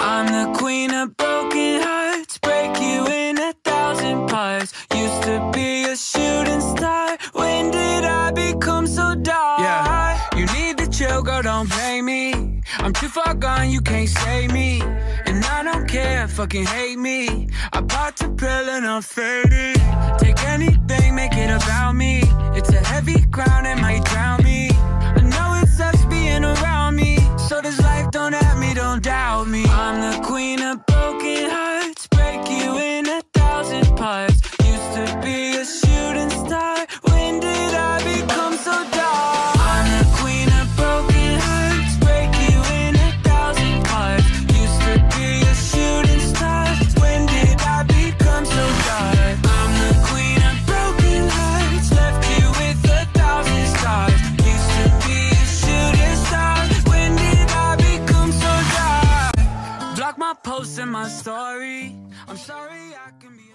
I'm the queen of broken hearts, break you in a thousand parts. Used to be a shooting star. When did I become so dark? Yeah, you need to chill, girl, don't blame me. I'm too far gone, you can't save me. And I don't care, fucking hate me. I popped a pill and I'm faded. Block my story. I'm sorry I can.